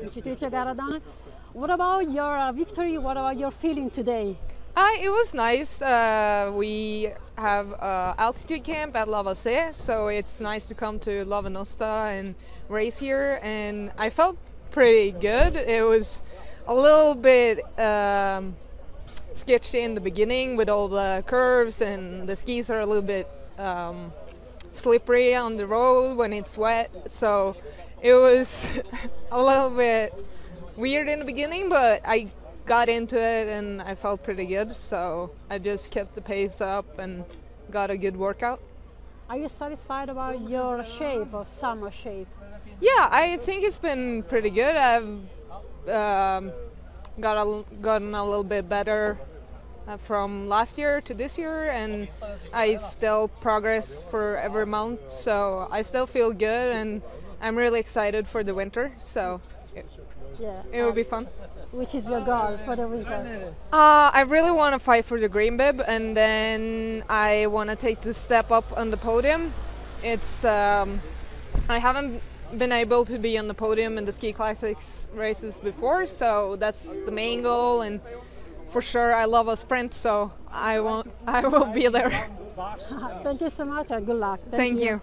Beatrice Garadana. What about your uh, victory? What about your feeling today? Uh, it was nice. Uh, we have uh, altitude camp at La Valse, so it's nice to come to La Venosta and race here. And I felt pretty good. It was a little bit um, sketchy in the beginning with all the curves, and the skis are a little bit um, slippery on the road when it's wet. So it was a little bit weird in the beginning, but I got into it and I felt pretty good. So I just kept the pace up and got a good workout. Are you satisfied about your shape or summer shape? Yeah, I think it's been pretty good. I've um, got a, gotten a little bit better uh, from last year to this year, and I still progress for every month. So I still feel good, and I'm really excited for the winter. So it, Yeah. it will be fun. Which is your goal for the winter? Uh, I really want to fight for the green bib, and then I want to take the step up on the podium. It's um, I haven't been able to be on the podium in the ski classics races before, so that's the main goal. And for sure, I love a sprint, so I won't. I will be there. Thank you so much and good luck. Thank you.